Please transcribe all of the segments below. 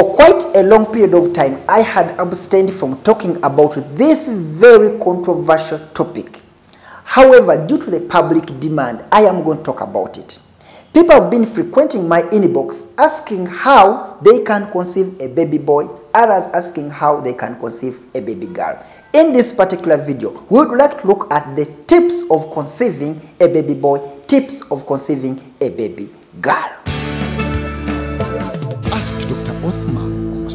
For quite a long period of time, I had abstained from talking about this very controversial topic. However, due to the public demand, I am going to talk about it. People have been frequenting my inbox asking how they can conceive a baby boy, others asking how they can conceive a baby girl. In this particular video, we would like to look at the tips of conceiving a baby boy, tips of conceiving a baby girl. Ask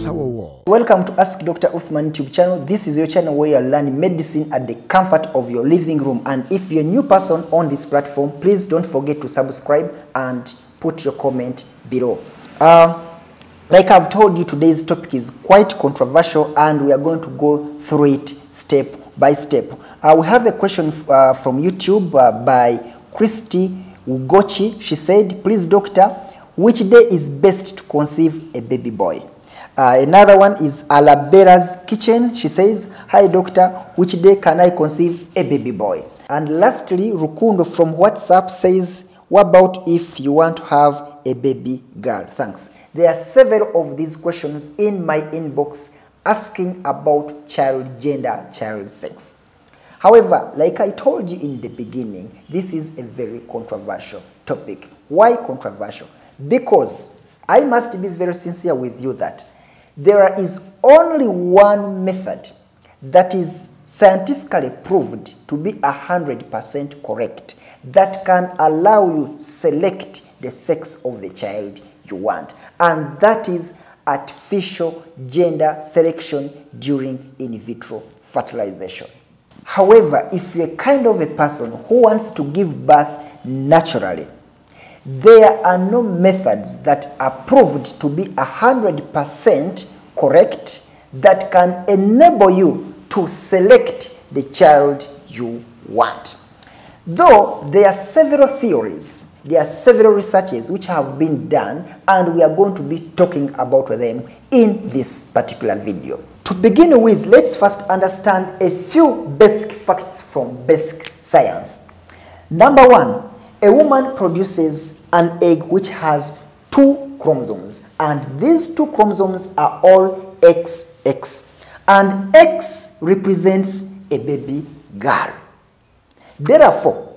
Uthman Welcome to Ask Dr. Uthman YouTube channel. This is your channel where you learn medicine at the comfort of your living room. And if you're a new person on this platform, please don't forget to subscribe and put your comment below. Uh, like I've told you, today's topic is quite controversial and we are going to go through it step by step. Uh, we have a question uh, from YouTube uh, by Christy Ugochi. She said, please doctor, which day is best to conceive a baby boy? Uh, another one is Alabera's Kitchen. She says, Hi doctor, which day can I conceive a baby boy? And lastly, Rukundo from WhatsApp says, What about if you want to have a baby girl? Thanks. There are several of these questions in my inbox asking about child gender, child sex. However, like I told you in the beginning, this is a very controversial topic. Why controversial? Because I must be very sincere with you that there is only one method that is scientifically proved to be 100% correct that can allow you select the sex of the child you want and that is artificial gender selection during in vitro fertilization. However if you're kind of a person who wants to give birth naturally there are no methods that are proved to be 100% correct that can enable you to select the child you want. Though there are several theories, there are several researches which have been done and we are going to be talking about them in this particular video. To begin with, let's first understand a few basic facts from basic science. Number one, a woman produces an egg which has two chromosomes and these two chromosomes are all XX and X represents a baby girl. Therefore,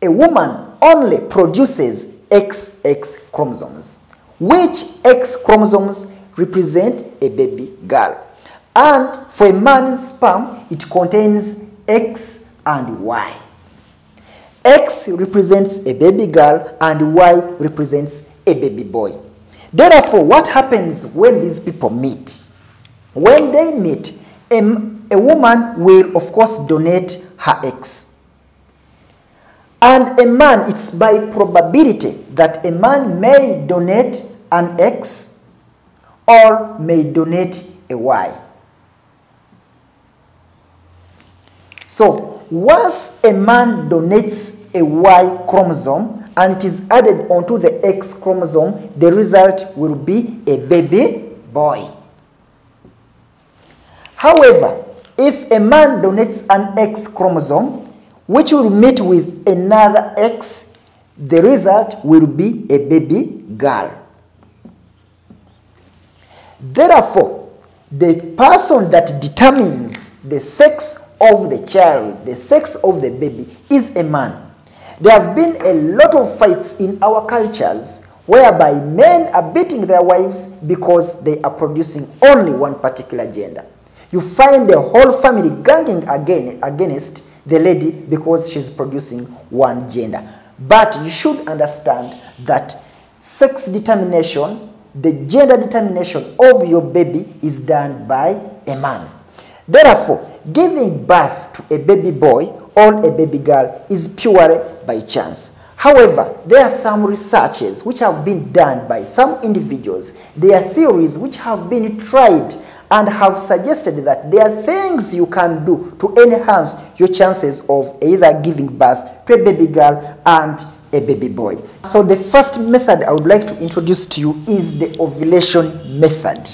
a woman only produces XX chromosomes, which X chromosomes represent a baby girl. And for a man's sperm, it contains X and Y. X represents a baby girl and Y represents a baby boy. Therefore, what happens when these people meet? When they meet, a, a woman will, of course, donate her X. And a man, it's by probability that a man may donate an X or may donate a Y. So, once a man donates a Y chromosome and it is added onto the X chromosome, the result will be a baby boy. However, if a man donates an X chromosome, which will meet with another X, the result will be a baby girl. Therefore, the person that determines the sex of the child, the sex of the baby, is a man. There have been a lot of fights in our cultures whereby men are beating their wives because they are producing only one particular gender. You find the whole family ganging again against the lady because she's producing one gender. But you should understand that sex determination, the gender determination of your baby is done by a man. Therefore, giving birth to a baby boy or a baby girl is purely by chance. However, there are some researches which have been done by some individuals. There are theories which have been tried and have suggested that there are things you can do to enhance your chances of either giving birth to a baby girl and a baby boy. So the first method I would like to introduce to you is the ovulation method.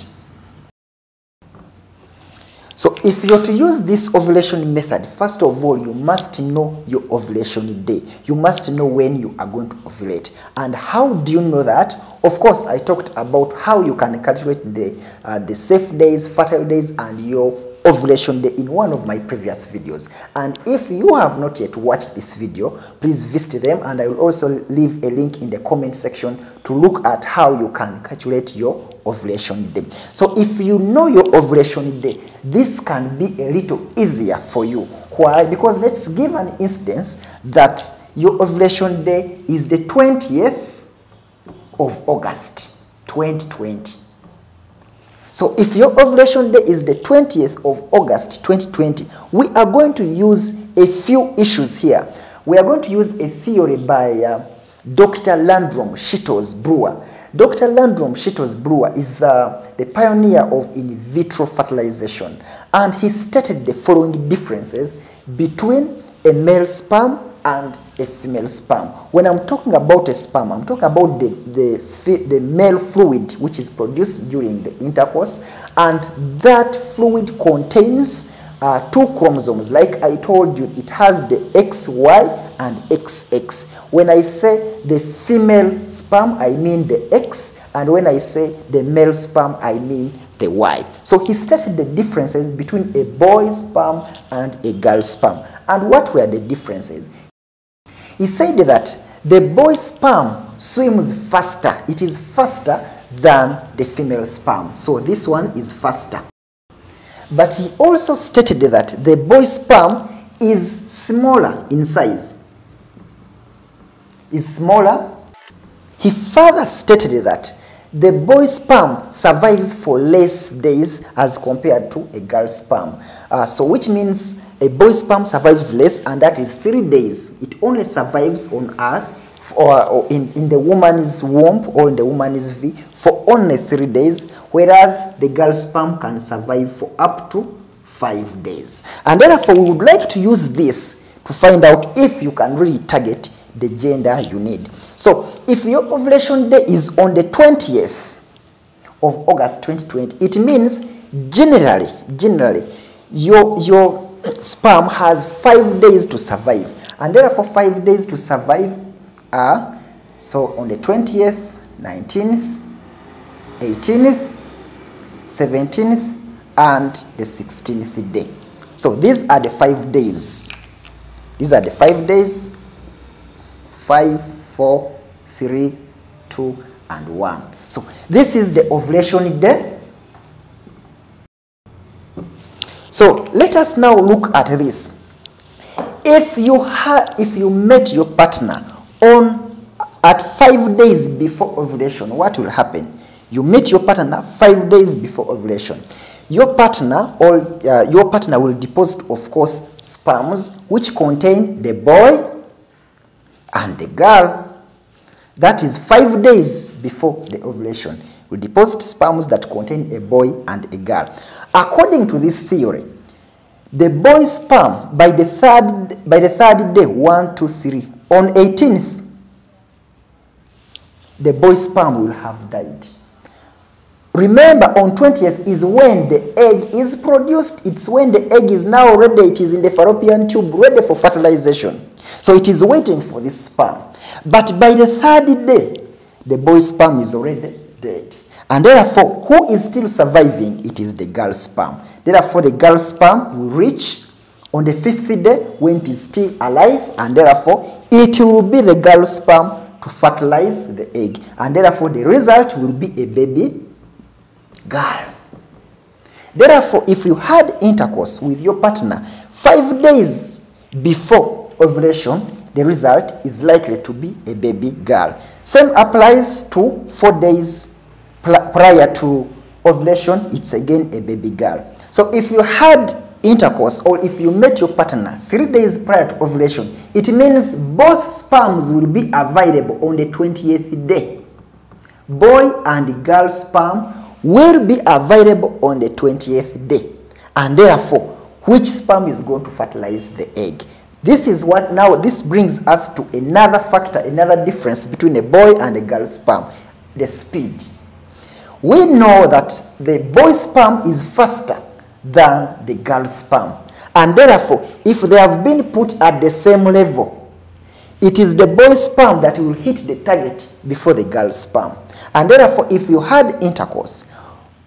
So if you're to use this ovulation method, first of all, you must know your ovulation day. You must know when you are going to ovulate. And how do you know that? Of course, I talked about how you can calculate the, uh, the safe days, fertile days, and your ovulation day in one of my previous videos. And if you have not yet watched this video, please visit them and I will also leave a link in the comment section to look at how you can calculate your ovulation day. So if you know your ovulation day, this can be a little easier for you. Why? Because let's give an instance that your ovulation day is the 20th of August 2020. So if your ovulation day is the 20th of August 2020, we are going to use a few issues here. We are going to use a theory by uh, Dr. Landrum Shettles Brewer. Dr. Landrum Shettles Brewer is uh, the pioneer of in vitro fertilization and he stated the following differences between a male sperm and a female sperm. When I'm talking about a sperm, I'm talking about the, the, the male fluid which is produced during the intercourse and that fluid contains uh, two chromosomes. Like I told you, it has the XY and XX. When I say the female sperm, I mean the X, and when I say the male sperm, I mean the Y. So he stated the differences between a boy's sperm and a girl's sperm. And what were the differences? He said that the boy's sperm swims faster. It is faster than the female sperm. So this one is faster. But he also stated that the boy sperm is smaller in size. Is smaller. He further stated that the boy sperm survives for less days as compared to a girl sperm. Uh, so which means a boy sperm survives less and that is three days. It only survives on earth or, or in, in the woman's womb or in the woman's V for only three days, whereas the girl sperm can survive for up to five days. And therefore, we would like to use this to find out if you can really target the gender you need. So, if your ovulation day is on the 20th of August 2020, it means generally, generally, your, your sperm has five days to survive. And therefore, five days to survive are so on the 20th, 19th, 18th, 17th, and the 16th day. So these are the five days. These are the five days. Five, four, three, two, and one. So this is the ovulation day. So let us now look at this. If you if you met your partner on at five days before ovulation, what will happen? You meet your partner five days before ovulation. Your partner or uh, your partner will deposit, of course, sperms which contain the boy and the girl. That is five days before the ovulation. We deposit sperms that contain a boy and a girl. According to this theory, the boy's sperm by the third by the third day, one, two, three, on 18th, the boy's sperm will have died. Remember, on 20th is when the egg is produced. It's when the egg is now ready. It is in the fallopian tube, ready for fertilization. So it is waiting for this sperm. But by the third day, the boy's sperm is already dead. And therefore, who is still surviving? It is the girl's sperm. Therefore, the girl's sperm will reach on the fifth day when it is still alive, and therefore, it will be the girl's sperm to fertilize the egg. And therefore, the result will be a baby girl. Therefore, if you had intercourse with your partner five days before ovulation, the result is likely to be a baby girl. Same applies to four days prior to ovulation, it's again a baby girl. So if you had intercourse or if you met your partner three days prior to ovulation, it means both sperms will be available on the 20th day. Boy and girl sperm will be available on the 20th day. And therefore, which sperm is going to fertilize the egg? This is what now, this brings us to another factor, another difference between a boy and a girl sperm, the speed. We know that the boy sperm is faster than the girl's sperm. And therefore, if they have been put at the same level, it is the boy's sperm that will hit the target before the girl's sperm. And therefore, if you had intercourse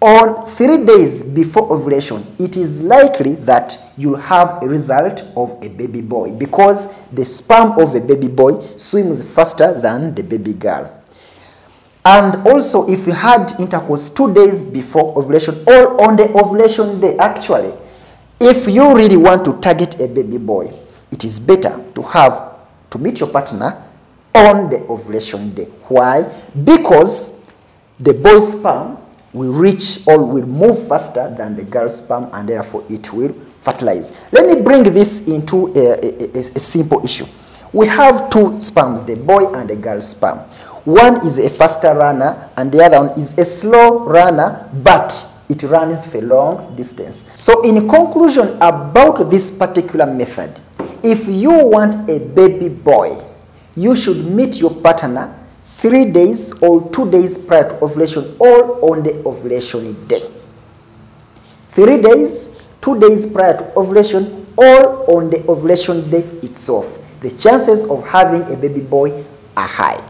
on three days before ovulation, it is likely that you'll have a result of a baby boy because the sperm of a baby boy swims faster than the baby girl. And also, if you had intercourse two days before ovulation or on the ovulation day, actually, if you really want to target a baby boy, it is better to have to meet your partner on the ovulation day. Why? Because the boy's sperm will reach or will move faster than the girl sperm and therefore it will fertilize. Let me bring this into a, a, a, a simple issue. We have two sperms, the boy and the girl sperm. One is a faster runner and the other one is a slow runner, but it runs for long distance. So in conclusion about this particular method, if you want a baby boy, you should meet your partner three days or two days prior to ovulation or on the ovulation day. Three days, two days prior to ovulation or on the ovulation day itself. The chances of having a baby boy are high.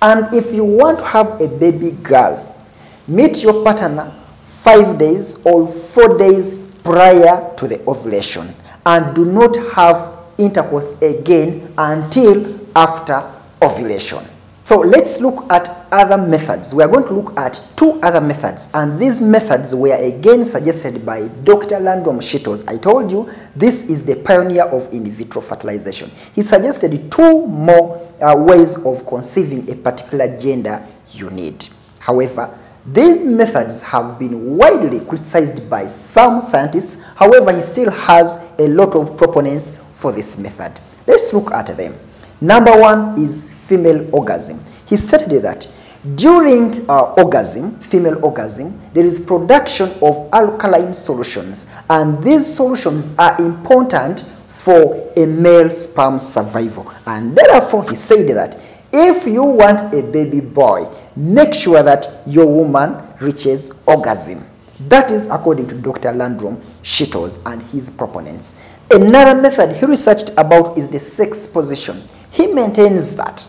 And if you want to have a baby girl, meet your partner five days or four days prior to the ovulation and do not have intercourse again until after ovulation. So let's look at other methods. We are going to look at two other methods and these methods were again suggested by Dr. Landrum Shettles. I told you this is the pioneer of in vitro fertilization. He suggested two more uh, ways of conceiving a particular gender you need. However, these methods have been widely criticized by some scientists. However, he still has a lot of proponents for this method. Let's look at them. Number one is female orgasm. He stated that during uh, orgasm, female orgasm, there is production of alkaline solutions and these solutions are important for a male sperm survival. And therefore, he said that if you want a baby boy, make sure that your woman reaches orgasm. That is according to Dr. Landrum Shettles and his proponents. Another method he researched about is the sex position. He maintains that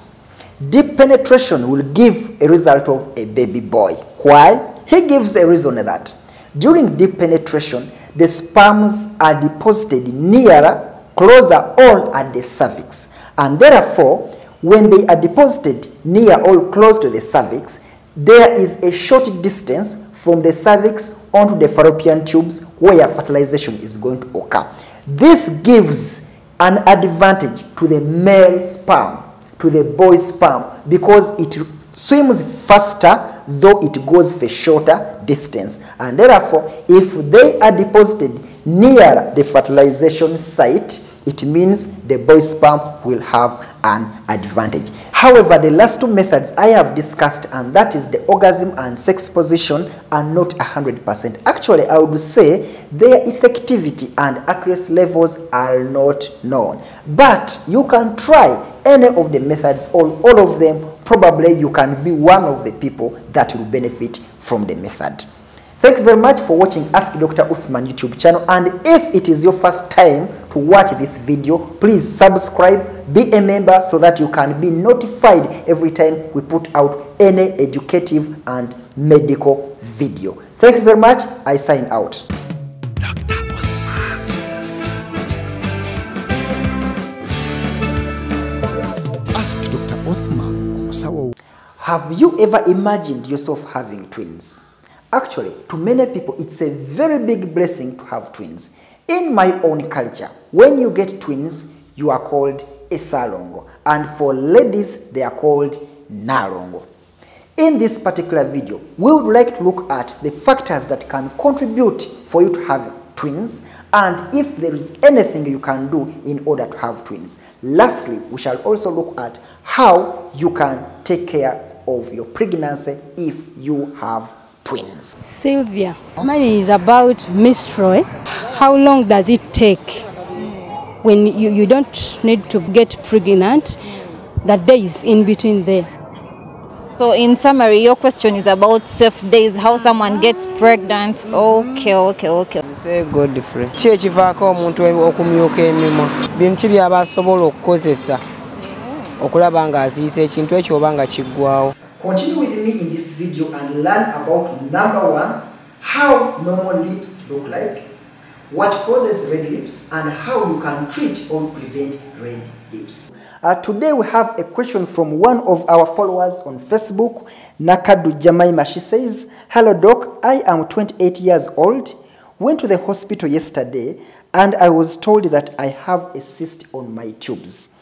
deep penetration will give a result of a baby boy. Why? He gives a reason that during deep penetration, the sperms are deposited nearer, closer, all at the cervix. And therefore, when they are deposited near or close to the cervix, there is a short distance from the cervix onto the fallopian tubes where fertilization is going to occur. This gives an advantage to the male sperm, to the boy's sperm, because it swims faster though it goes for shorter distance. And therefore, if they are deposited near the fertilization site, it means the boy's sperm will have an advantage. However, the last two methods I have discussed, and that is the orgasm and sex position, are not 100%. Actually, I would say their effectivity and accuracy levels are not known. But you can try any of the methods or all of them. Probably you can be one of the people that will benefit from the method. Thank you very much for watching Ask Dr. Uthman YouTube channel and if it is your first time to watch this video, please subscribe, be a member so that you can be notified every time we put out any educative and medical video. Thank you very much. I sign out. Ask Dr. Uthman Have you ever imagined yourself having twins? Actually, to many people, it's a very big blessing to have twins. In my own culture, when you get twins, you are called a salongo, and for ladies, they are called narongo. In this particular video, we would like to look at the factors that can contribute for you to have twins and if there is anything you can do in order to have twins. Lastly, we shall also look at how you can take care of your pregnancy if you have twins. Sylvia, mine is about menstrual. How long does it take when you, you don't need to get pregnant? that days in between there. So in summary, your question is about safe days, how someone gets pregnant. Okay, okay, okay. godfrey ki ekivaako omuntu okumyuka emimwa bintu ki byaba asobola okukozesa okulaba ng'aziyisa ekintu ekyo oba nga kiggwawo Continue with me in this video and learn about number one, how normal lips look like, what causes red lips, and how you can treat or prevent red lips. Uh, today we have a question from one of our followers on Facebook, Nakadu Jamaima. She says, Hello doc, I am 28 years old, went to the hospital yesterday and I was told that I have a cyst on my tubes.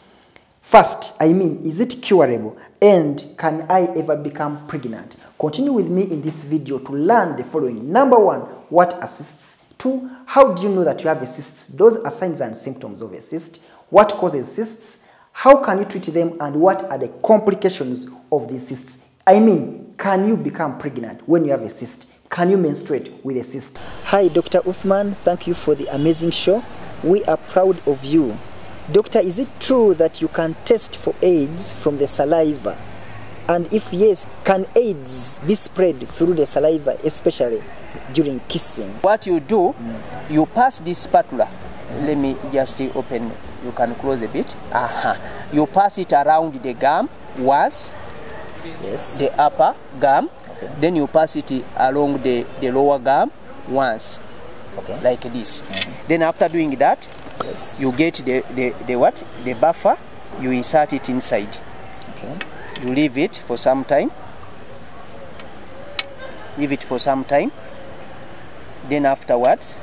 First, I mean, is it curable and can I ever become pregnant? Continue with me in this video to learn the following. Number one, what are cysts? Two, how do you know that you have a cyst? Those are signs and symptoms of a cyst. What causes cysts? How can you treat them and what are the complications of these cysts? I mean, can you become pregnant when you have a cyst? Can you menstruate with a cyst? Hi, Dr. Uthman. Thank you for the amazing show. We are proud of you. Doctor, is it true that you can test for AIDS from the saliva? And if yes, can AIDS be spread through the saliva, especially during kissing? What you do, you pass this spatula. Let me just open. You can close a bit. Uh-huh. You pass it around the gum once, Yes. the upper gum. Okay. Then you pass it along the, the lower gum once, Okay. like this. Then after doing that, yes. you get the, the, the what? The buffer. You insert it inside. Okay. You leave it for some time. Leave it for some time. Then afterwards,